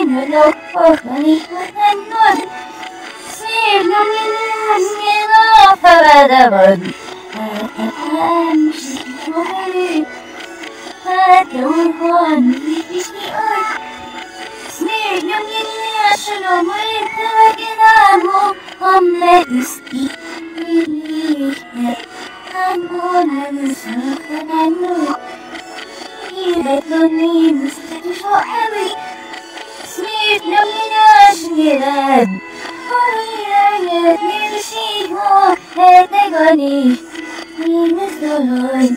if no yes is nothing on Dabad. Gusto mo ay Pinulog ko kalikutan nun. Sinong inanyan Dabad. Ataan mo ay Patawag ko ang bibis ni Art. Sinong inanyan mo ay talaginan mo ang legacy. Ilihat ako na sa kanan mo. Ibat mo ni Mr. Forever. Minasigilan. Pagkakayat ni Lucigo. At agony. Inastuloy.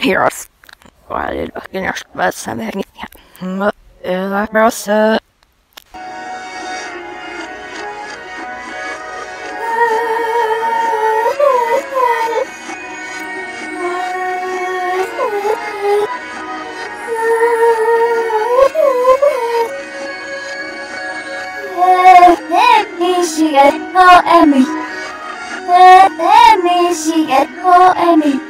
Heroes. Why did I get about something? I browser. Michigan, call Emmy. Michigan, call.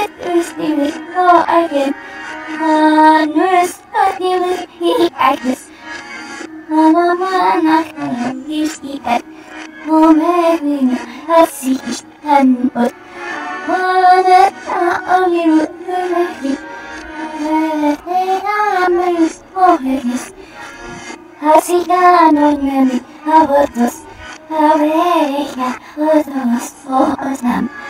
una. Sabi sinani, sabi sayon, Monica. Nararamdamin, paglalalik hanap. Inanalapas mo na matinod. At that is the ko again. Honors, pati with the actress. Mama anak ng isikat. Umewing asik tanot. Mana tao liru lagi. Kaya may spoilers. Hasigano ngani abatos. Aweya otos otam. Amen.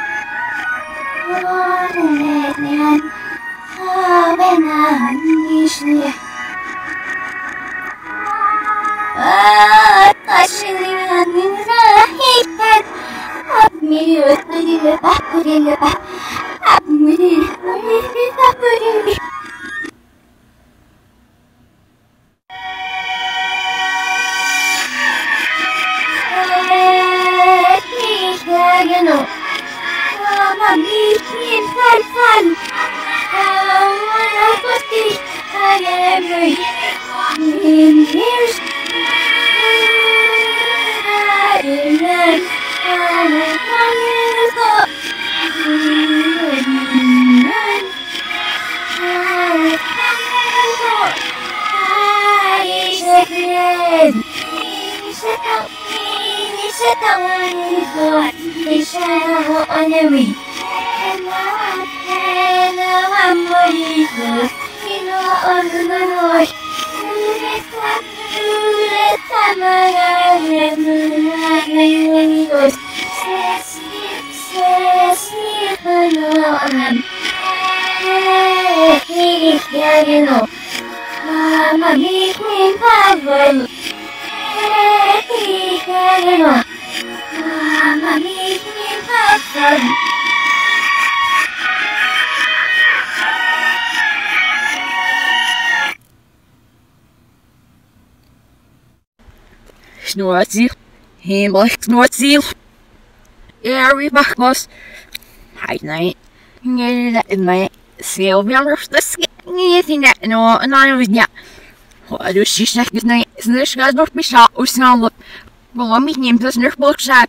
我的脸，特别难以识。whatever you in here's in I'm Marie. Krishna Mama Vishnu Pavan Hare Krishna Mama Vishnu Pavan hemel snoort zich. Every back was. Hij nee, nee, nee, nee, nee, nee, nee, nee, nee, ingenting där. Nå, en een vinn jag. Och du syns säkert när jag snurrar snart med sa och snarare. Vad var mitt nämnta snurrbolk så här?